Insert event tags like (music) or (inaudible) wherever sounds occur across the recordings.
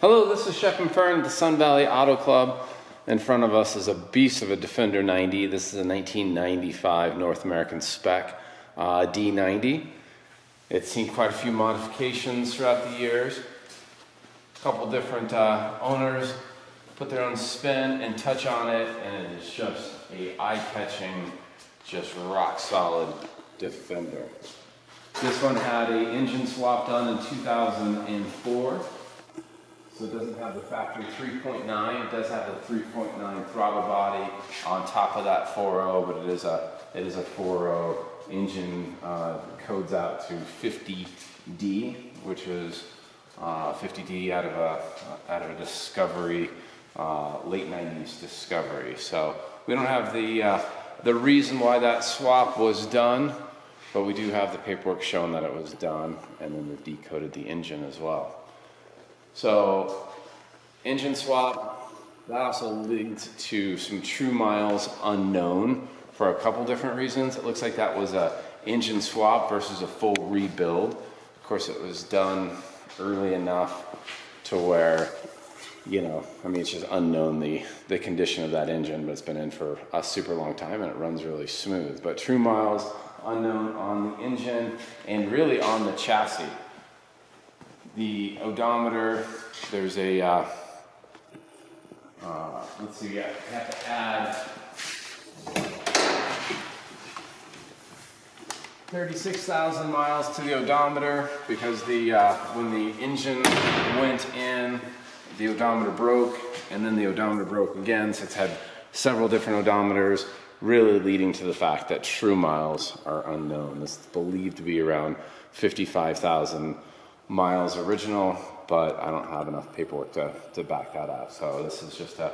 Hello, this is Shep and Fern at the Sun Valley Auto Club. In front of us is a beast of a Defender 90. This is a 1995 North American spec uh, D90. It's seen quite a few modifications throughout the years. A couple different uh, owners put their own spin and touch on it, and it is just a eye-catching, just rock solid Defender. This one had a engine swap done in 2004. So it doesn't have the factory 3.9. It does have the 3.9 throttle body on top of that 4.0, but it is a it is a 4.0 engine. Uh, codes out to 50D, which is uh, 50D out of a out of a Discovery, uh, late 90s Discovery. So we don't have the uh, the reason why that swap was done, but we do have the paperwork showing that it was done, and then we've decoded the engine as well. So engine swap, that also leads to some true miles unknown for a couple different reasons. It looks like that was a engine swap versus a full rebuild. Of course, it was done early enough to where, you know, I mean, it's just unknown the, the condition of that engine, but it's been in for a super long time and it runs really smooth. But true miles unknown on the engine and really on the chassis the odometer, there's a, uh, uh, let's see, I have to add 36,000 miles to the odometer because the uh, when the engine went in, the odometer broke, and then the odometer broke again, so it's had several different odometers, really leading to the fact that true miles are unknown. It's believed to be around 55,000 miles original, but I don't have enough paperwork to, to back that up. So this is just a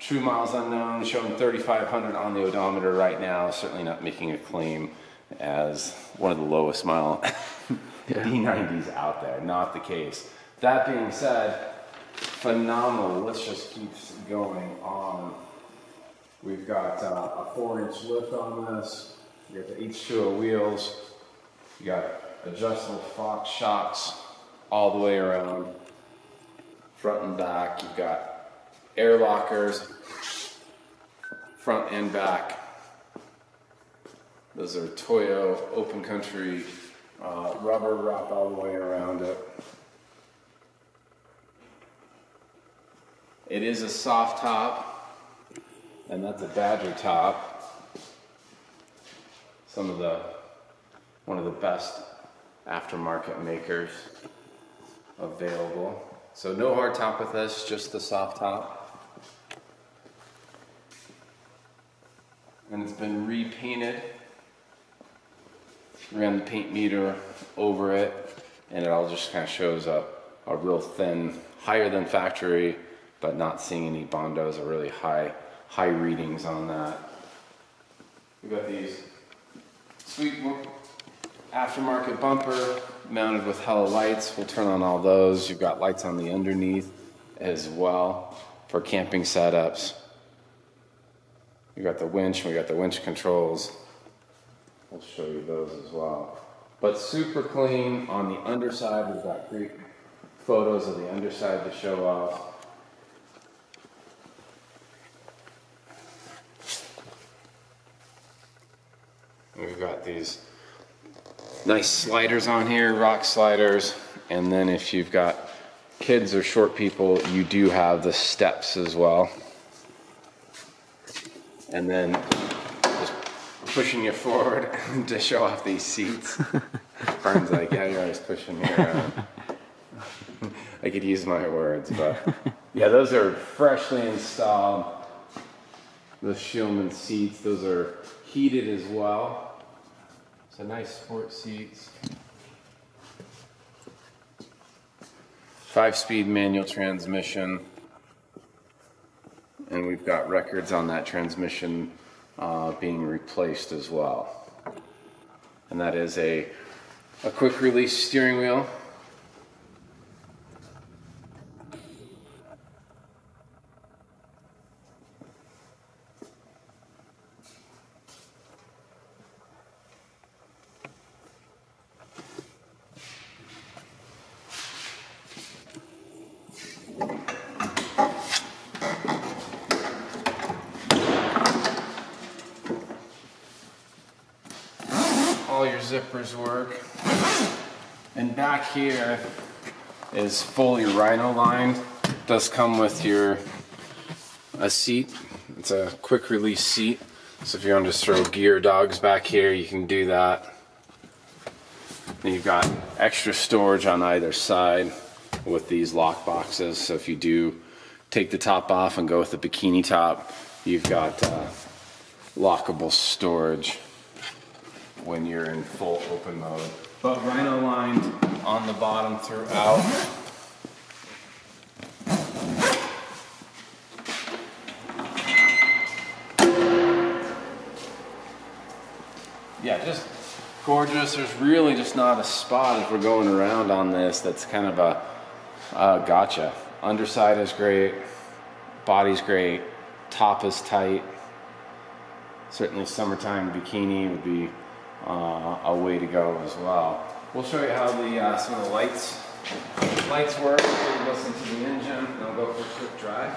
true miles unknown, showing 3,500 on the odometer right now. Certainly not making a claim as one of the lowest mile (laughs) yeah. D90s out there. Not the case. That being said, phenomenal. Let's just keep going on. We've got uh, a four inch lift on this. You got the H2O wheels. You got adjustable Fox shocks all the way around, front and back. You've got air lockers, front and back. Those are Toyo Open Country uh, rubber wrap all the way around it. It is a soft top, and that's a Badger top. Some of the, one of the best aftermarket makers available. So no hard top with this, just the soft top. And it's been repainted. Ran the paint meter over it, and it all just kind of shows up a real thin, higher than factory, but not seeing any bondos or really high, high readings on that. We've got these sweet aftermarket bumper mounted with hella lights. We'll turn on all those. You've got lights on the underneath as well for camping setups. We got the winch, we got the winch controls. We'll show you those as well. But super clean on the underside. We've got great photos of the underside to show off. We've got these nice sliders on here, rock sliders. And then if you've got kids or short people, you do have the steps as well. And then just pushing you forward (laughs) to show off these seats. (laughs) Fern's like, yeah, you're always pushing me around. (laughs) I could use my words, but yeah, those are freshly installed. The Schulman seats, those are heated as well. So nice sport seats. Five speed manual transmission. And we've got records on that transmission uh, being replaced as well. And that is a, a quick release steering wheel zippers work. And back here is fully rhino lined. Does come with your a seat. It's a quick release seat. So if you want to throw gear dogs back here, you can do that. And you've got extra storage on either side with these lock boxes. So if you do take the top off and go with the bikini top, you've got uh, lockable storage when you're in full open mode. But rhino lined on the bottom throughout. Yeah, just gorgeous. There's really just not a spot if we're going around on this that's kind of a uh, gotcha. Underside is great, body's great, top is tight. Certainly, summertime bikini would be uh, a way to go as well. We'll show you how the uh, some of the lights lights work listen to the engine. And I'll go for a quick drive.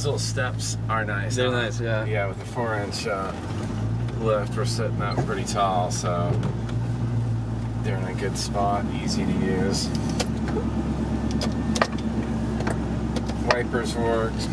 Those little steps are nice. They're huh? nice, yeah. Yeah, with the four inch uh, lift, we're sitting up pretty tall, so they're in a good spot, easy to use. Wipers worked.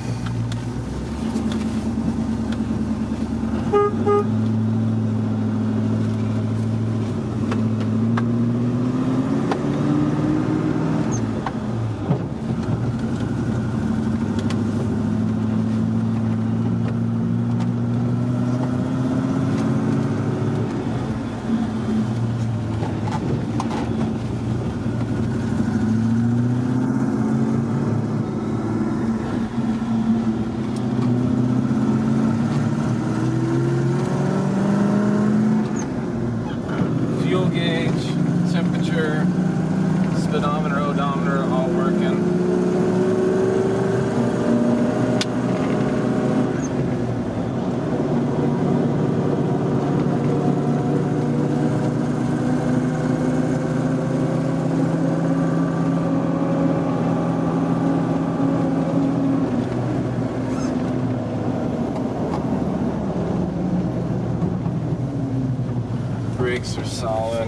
Solid.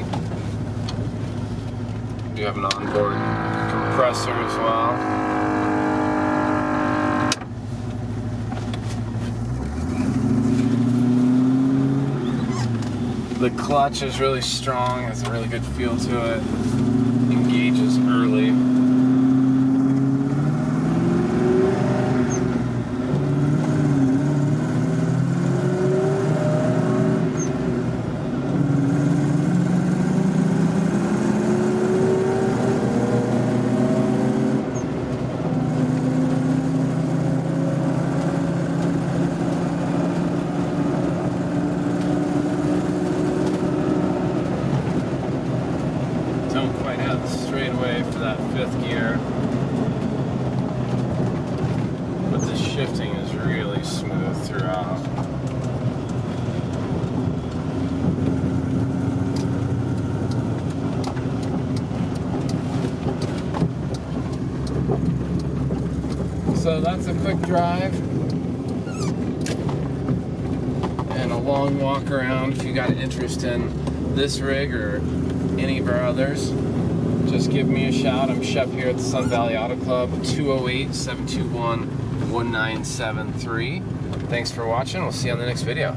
You have an onboard compressor as well. The clutch is really strong, has a really good feel to it. find out straight away for that fifth gear. But the shifting is really smooth throughout. So that's a quick drive and a long walk around if you got an interest in this rig or any of our others just give me a shout. I'm Shep here at the Sun Valley Auto Club, 208 721 1973. Thanks for watching. We'll see you on the next video.